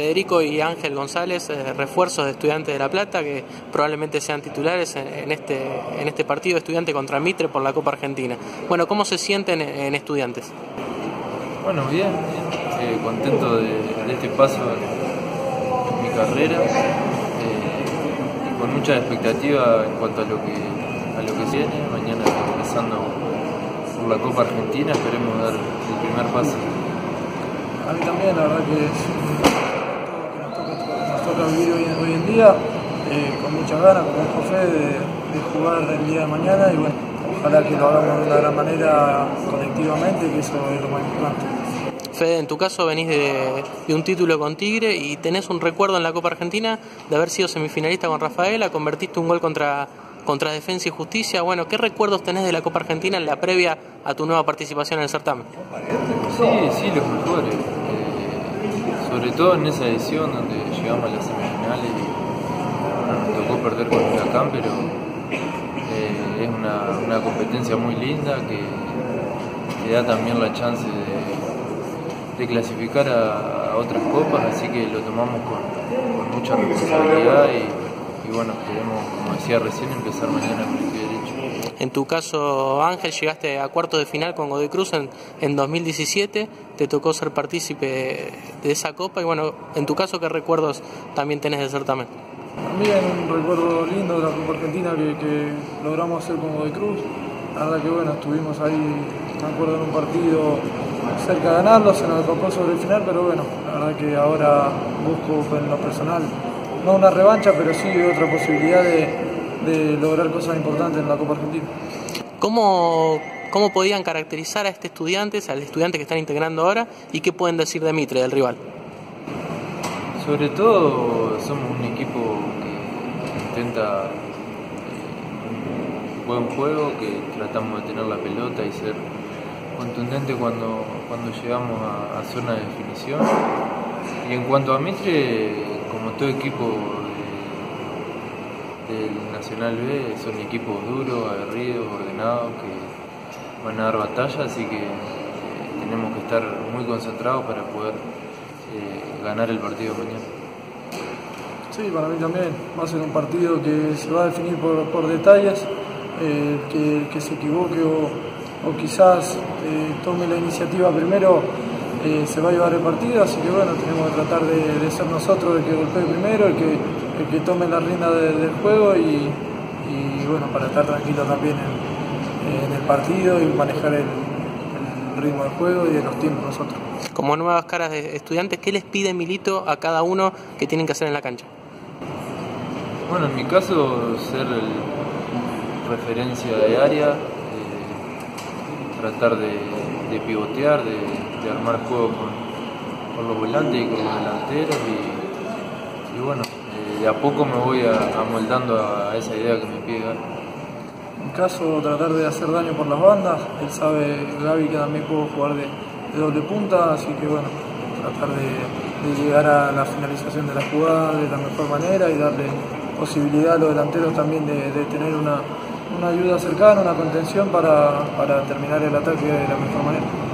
Federico y Ángel González, eh, refuerzos de Estudiantes de La Plata, que probablemente sean titulares en, este, en este partido Estudiante contra Mitre por la Copa Argentina. Bueno, ¿cómo se sienten en, Estudiantes? Bueno, bien, eh, contento de, este paso en, mi carrera eh, y con mucha expectativa en cuanto a lo que, a lo que viene. Mañana empezando por la Copa Argentina, esperemos dar el primer paso a mí también, la verdad que es toca, vivir hoy, en día, eh, con muchas ganas, con mucho fe de, jugar el día de mañana y bueno, ojalá que lo hagamos de una gran manera colectivamente, que eso es lo más importante. Fede, en tu caso venís de, un título con Tigre y tenés un recuerdo en la Copa Argentina de haber sido semifinalista con Rafaela, convertiste un gol contra, contra Defensa y Justicia. Bueno, ¿qué recuerdos tenés de la Copa Argentina en la previa a tu nueva participación en el certamen? Sí, sí, los mejores sobre todo en esa edición donde llegamos a las semifinales y nos tocó perder con Huracán, pero eh, es una, competencia muy linda que, te da también la chance de, clasificar a, otras copas, así que lo tomamos con, mucha responsabilidad y, bueno, queremos, como decía recién, empezar mañana con el pie derecho. En tu caso, Ángel, llegaste a cuartos de final con Godoy Cruz en, en 2017 te tocó ser partícipe de esa copa y bueno, en tu caso, ¿qué recuerdos también tenés del certamen? También un recuerdo lindo de la Copa Argentina que, logramos hacer con Godoy Cruz. La verdad que bueno, estuvimos ahí, me acuerdo en un partido cerca de ganarlo, se nos tocó sobre el final, pero bueno, la verdad que ahora busco en lo personal, no una revancha, pero sí otra posibilidad de, de lograr cosas importantes en la Copa Argentina. ¿Cómo ¿Cómo podían caracterizar a este estudiante, al estudiante que están integrando ahora, y qué pueden decir de Mitre, del rival? Sobre todo somos un equipo que intenta un eh, buen juego, que tratamos de tener la pelota y ser contundente cuando, cuando llegamos a, zona de definición. Y en cuanto a Mitre, como todo equipo del Nacional B, son equipos duros, aguerridos, ordenados, que van a dar batalla, así que eh, tenemos que estar muy concentrados para poder eh, ganar el partido mañana. Sí, para mí también va a ser un partido que se va a definir por, detalles, eh, que, se equivoque o, quizás tome la iniciativa primero se va a llevar el partido, así que bueno, tenemos que tratar de, ser nosotros el que golpee primero, el que, el que tome la rienda del juego y, y bueno, para estar tranquilo también en, en el partido y manejar el, ritmo del juego y de los tiempos nosotros. Como nuevas caras de estudiantes, ¿qué les pide Milito a cada uno que tienen que hacer en la cancha? Bueno, en mi caso, ser el referencia de área, eh, tratar de, pivotear, de, armar juego con, los volantes y con los delanteros y, bueno, eh, de a poco me voy amoldando a, a esa idea que me pide mi caso, tratar de hacer daño por las bandas. Él sabe, Gaby, que también puedo jugar de, doble punta, así que bueno, tratar de, llegar a la finalización de la jugada de la mejor manera y darle posibilidad a los delanteros también de, tener una, ayuda cercana, una contención para terminar el ataque de la mejor manera.